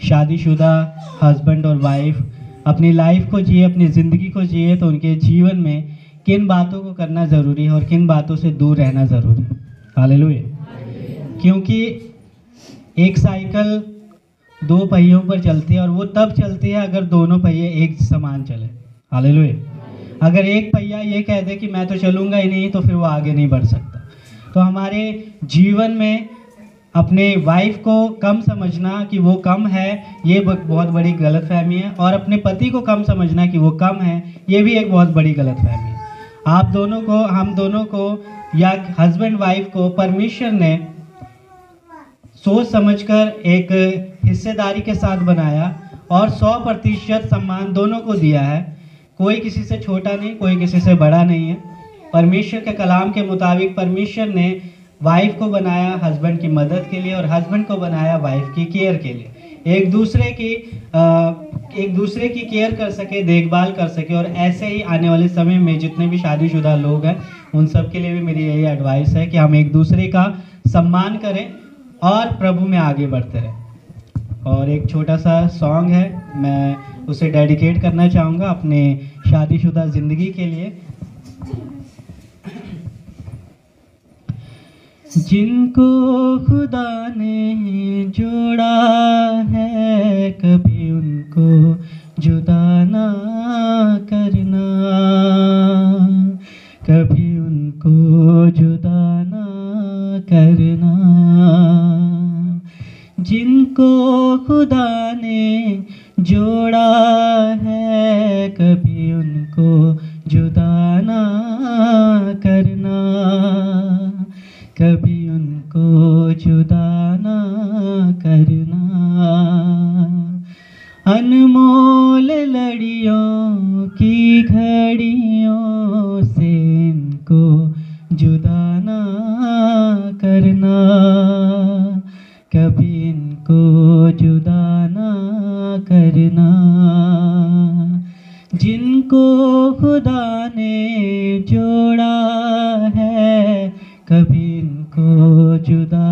शादीशुदा हस्बैंड और वाइफ अपनी लाइफ को जिए अपनी ज़िंदगी को जिए तो उनके जीवन में किन बातों को करना ज़रूरी है और किन बातों से दूर रहना ज़रूरी है। हालेलुया क्योंकि एक साइकिल दो पहियों पर चलती है और वो तब चलती है अगर दोनों पहिए एक समान चले। हालेलुया अगर एक पहिया ये कह दे कि मैं तो चलूँगा ही नहीं तो फिर वो आगे नहीं बढ़ सकता। तो हमारे जीवन में अपने वाइफ को कम समझना कि वो कम है, ये बहुत बड़ी गलत फहमी है। और अपने पति को कम समझना कि वो कम है, ये भी एक बहुत बड़ी गलत फहमी है। आप दोनों को, हम दोनों को, या हस्बैंड वाइफ को परमेश्वर ने सोच समझकर एक हिस्सेदारी के साथ बनाया और 100 प्रतिशत सम्मान दोनों को दिया है। कोई किसी से छोटा नहीं, कोई किसी से बड़ा नहीं है। परमेश्वर के कलाम के मुताबिक परमेश्वर ने वाइफ को बनाया हस्बैंड की मदद के लिए और हस्बैंड को बनाया वाइफ की केयर के लिए। एक दूसरे की एक दूसरे की केयर कर सके, देखभाल कर सके और ऐसे ही आने वाले समय में जितने भी शादीशुदा लोग हैं, उन सब के लिए भी मेरी यही एडवाइस है कि हम एक दूसरे का सम्मान करें और प्रभु में आगे बढ़ते रहें। और एक छोटा सा सॉन्ग है, मैं उसे डेडिकेट करना चाहूँगा अपने शादीशुदा ज़िंदगी के लिए। जिनको खुदा ने जोड़ा है, कभी उनको जुदा ना करना। कभी उनको जुदा ना करना। जिनको खुदा ने जोड़ा है, कभी उनको जुदा अनमोल लड़ियों की घड़ियों से इनको जुदा ना करना। कभी इनको जुदा ना करना। जिनको खुदा ने जोड़ा है, कभी इनको जुदा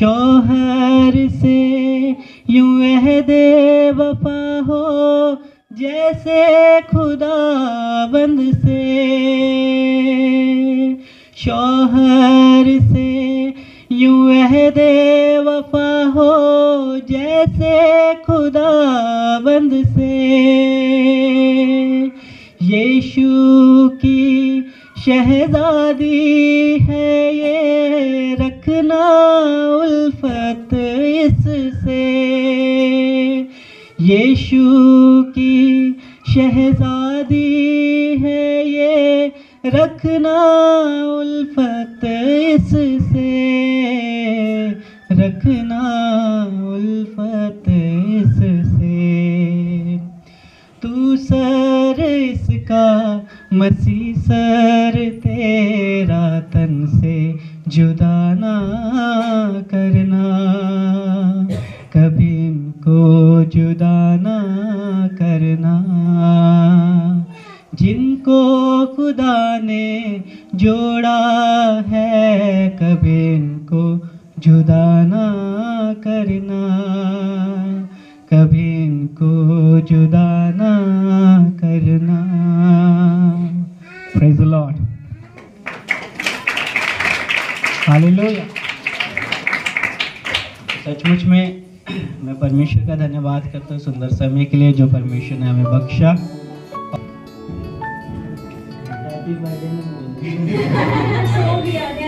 शौहर से यूँ अहदे वफा हो जैसे खुदा बंद से। शोहर से यूँ अहदे वफा हो जैसे खुदा बंद से। यीशु की शहजादी है ये, रखना उल्फत इससे। यीशु की शहजादी है ये, रखना उल्फत इससे। रखना उल्फत मसीह सर तेरा तन से जुदा ना करना। कभी को जुदा ना करना। जिनको खुदा ने जोड़ा है, कभी इनको जुदा ना करना। हालेलुया। सचमुच में मैं परमेश्वर का धन्यवाद करता हूँ सुंदर समय के लिए जो परमेश्वर ने हमें बख्शा। Happy birthday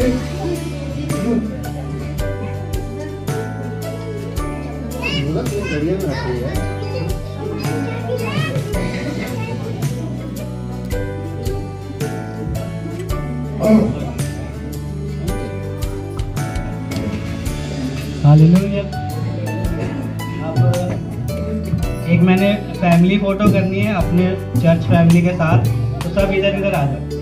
एक मैंने फैमिली फ़ोटो करनी है अपने चर्च फैमिली के साथ तो सब इधर इधर आ जाओ।